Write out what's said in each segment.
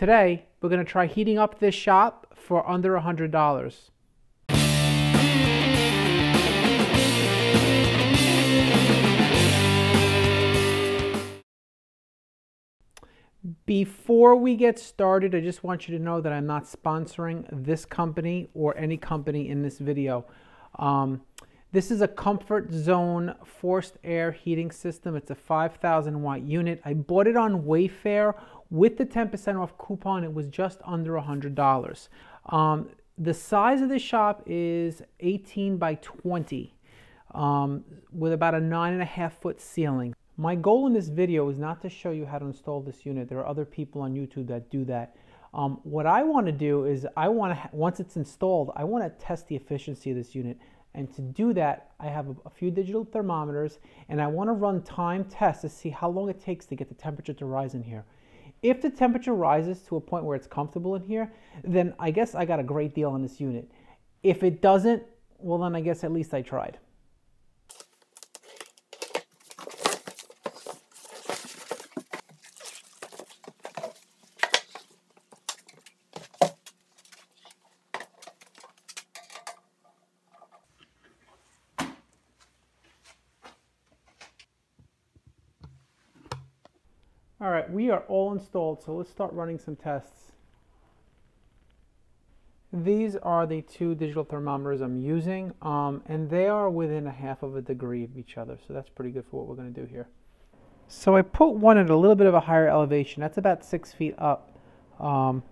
Today, we're going to try heating up this shop for under $100. Before we get started, I just want you to know that I'm not sponsoring this company or any company in this video. Um, this is a Comfort Zone forced air heating system. It's a 5,000 watt unit. I bought it on Wayfair with the 10% off coupon. It was just under $100. Um, the size of the shop is 18 by 20 um, with about a nine and a half foot ceiling. My goal in this video is not to show you how to install this unit. There are other people on YouTube that do that. Um, what I want to do is I want to, once it's installed, I want to test the efficiency of this unit. And to do that, I have a, few digital thermometers and I want to run time tests to see how long it takes to get the temperature to rise in here. If the temperature rises to a point where it's comfortable in here, then I guess I got a great deal on this unit. If it doesn't, well then I guess at least I tried. All right, we are all installed, so let's start running some tests. These are the two digital thermometers I'm using, um, and they are within a half of a degree of each other, so that's pretty good for what we're going to do here. So I put one at a little bit of a higher elevation. That's about six feet up. Um,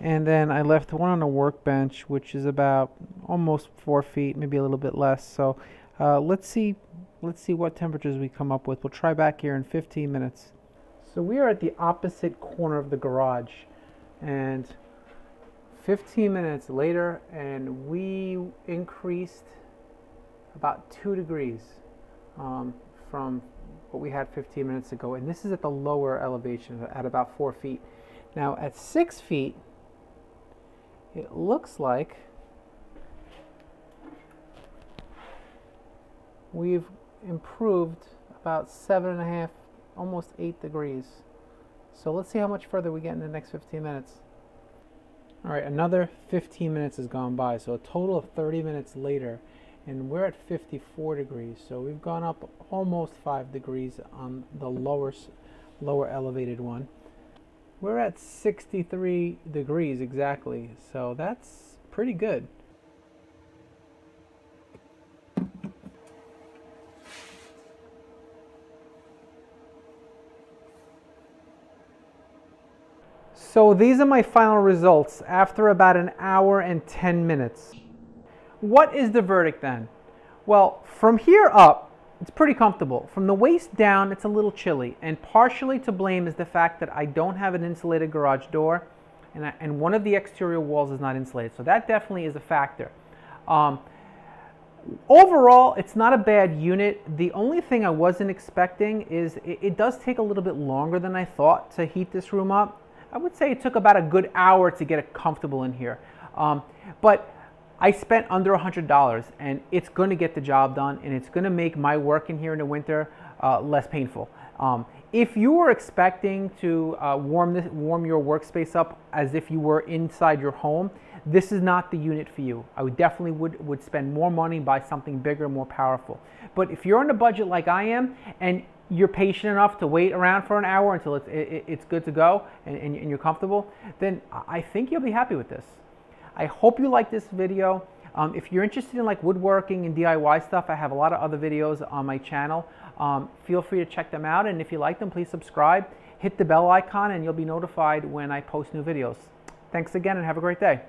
and then I left one on a workbench, which is about almost four feet, maybe a little bit less. So uh, let's see, let's see what temperatures we come up with. We'll try back here in 15 minutes. So we are at the opposite corner of the garage and 15 minutes later and we increased about two degrees um, from what we had 15 minutes ago and this is at the lower elevation at about four feet. Now at six feet it looks like we've improved about seven and a half almost 8 degrees. So let's see how much further we get in the next 15 minutes. All right, another 15 minutes has gone by, so a total of 30 minutes later, and we're at 54 degrees. So we've gone up almost 5 degrees on the lower, lower elevated one. We're at 63 degrees exactly, so that's pretty good. So these are my final results after about an hour and 10 minutes. What is the verdict then? Well, from here up, it's pretty comfortable. From the waist down, it's a little chilly. And partially to blame is the fact that I don't have an insulated garage door and, I, and one of the exterior walls is not insulated. So that definitely is a factor. Um, overall, it's not a bad unit. The only thing I wasn't expecting is it, it does take a little bit longer than I thought to heat this room up. I would say it took about a good hour to get it comfortable in here. Um, but I spent under $100 and it's going to get the job done and it's going to make my work in here in the winter uh, less painful. Um, if you were expecting to uh, warm, this, warm your workspace up as if you were inside your home, this is not the unit for you. I would definitely would, would spend more money, buy something bigger, more powerful. But if you're on a budget like I am and you're patient enough to wait around for an hour until it's, it, it's good to go and, and, you're comfortable, then I think you'll be happy with this. I hope you like this video. Um, if you're interested in like woodworking and DIY stuff, I have a lot of other videos on my channel. Um, feel free to check them out. And if you like them, please subscribe. Hit the bell icon and you'll be notified when I post new videos. Thanks again and have a great day.